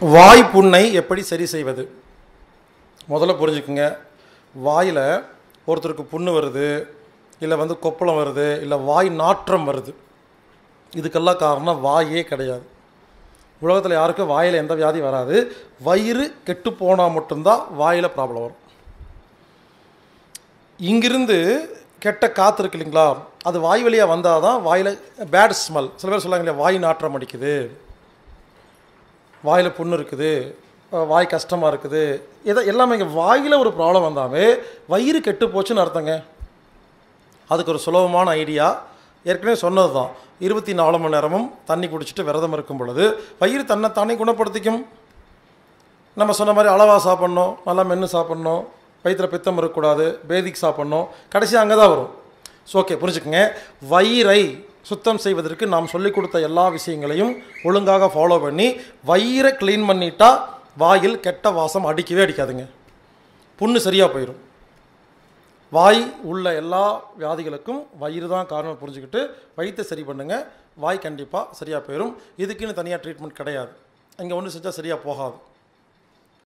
வாய் புண்ணை எப்படி சரி செய்வது? முதல்ல புரிஞ்சுக்குங்க. வாயில் ஒருத்தருக்கு புண்ணு வருது இல்லை வந்து கொப்பளம் வருது இல்லை வாய் நாற்றம் வருது. இதுக்கெல்லாம் காரணம் வாயே கிடையாது. உலகத்தில் யாருக்கும் வாயில் எந்த வியாதி வராது. வயிறு கெட்டு போனால் மட்டும்தான் வாயில் ப்ராப்ளம் வரும். இங்கிருந்து கெட்ட காற்று இருக்கு இல்லைங்களா? அது வாய் வழியாக வந்தால் தான் வாயில் பேட் ஸ்மெல் சில பேர் சொல்லுவாங்க இல்லையா வாய் நாற்றம் அடிக்குது. வாயில் புண்ணு இருக்குது வாய் கஷ்டமாக இருக்குது. எதை எல்லாமே இங்கே வாயில் ஒரு ப்ராப்ளம் வந்தாவே வயிறு கெட்டு போச்சுன்னு அர்த்தங்க. அதுக்கு ஒரு சுலபமான ஐடியா ஏற்கனவே சொன்னது தான் இருபத்தி நாலு மணி நேரமும் தண்ணி குடிச்சிட்டு விரதம் இருக்கும் பொழுது வயிறு தன்னை தானே குணப்படுத்திக்கும். நம்ம சொன்ன மாதிரி அளவாக சாப்பிட்ணும் நல்லா மென்று சாப்பிட்ணும் வயிற்றில் பித்தம் இருக்கக்கூடாது பேதிக்கு சாப்பிட்ணும். கடைசி அங்கே தான் வரும். ஸோ ஓகே புரிஞ்சுக்கங்க. வயிறை சுத்தம் செய்வதற்கு நாம் சொல்லிக் கொடுத்த எல்லா விஷயங்களையும் ஒழுங்காக ஃபாலோ பண்ணி வயிறை க்ளீன் பண்ணிட்டா வாயில் கெட்ட வாசம் அடிக்கவே அடிக்காதுங்க. புண்ணு சரியாக போயிடும் வாய் உள்ள எல்லா வியாதிகளுக்கும் வயிறு தான் காரணம் புரிஞ்சுக்கிட்டு வயிற்றை சரி பண்ணுங்கள் வாய் கண்டிப்பாக சரியாக போயிடும் இதுக்குன்னு தனியாக ட்ரீட்மெண்ட் கிடையாது. இங்கே ஒன்று செஞ்சால் சரியாக போகாது.